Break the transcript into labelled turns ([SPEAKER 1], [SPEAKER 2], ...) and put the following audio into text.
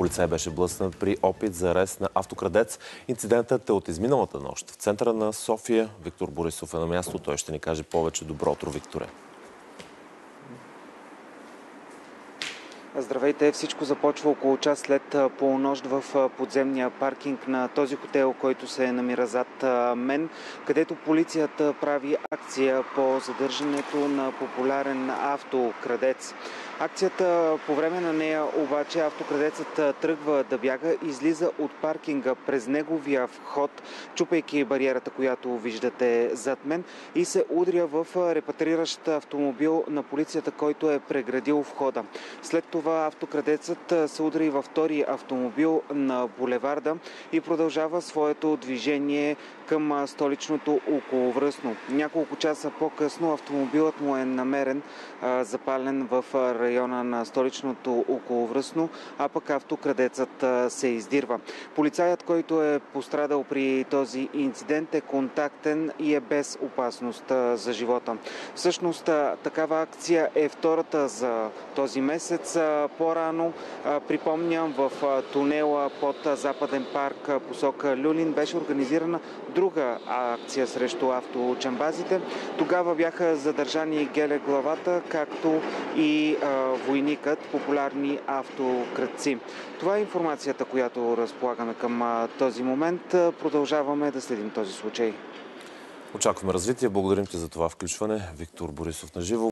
[SPEAKER 1] Полицай беше блъснат при опит за арест на автокрадец. Инцидентът е от изминалата нощ. В центъра на София Виктор Борисов е на място. Той ще ни каже повече. Добро утро, Викторе.
[SPEAKER 2] Здравейте! Всичко започва около час след полунощ в подземния паркинг на този хотел, който се намира зад мен, където полицията прави акция по задържането на популярен автокрадец. Акцията по време на нея обаче автокрадецът тръгва да бяга, излиза от паркинга през неговия вход, чупайки бариерата, която виждате зад мен и се удря в репатриращ автомобил на полицията, който е преградил входа. След това автокрадецът се удря и във втори автомобил на булеварда и продължава своето движение към столичното околовръстно. Няколко часа по-късно автомобилът му е намерен запален в района на столичното околовръстно, а пък автокрадецът се издирва. Полицаят, който е пострадал при този инцидент е контактен и е без опасност за живота. Всъщност такава акция е втората за този месец. По-рано, припомням, в тунела под Западен парк посока Люлин беше организирана друга акция срещу авточамбазите. Тогава бяха задържани Геле главата, както и войникът, популярни автократци. Това е информацията, която разполагаме към този момент. Продължаваме да следим този случай.
[SPEAKER 1] Очакваме развитие. Благодарим ти за това включване. Виктор Борисов на живо.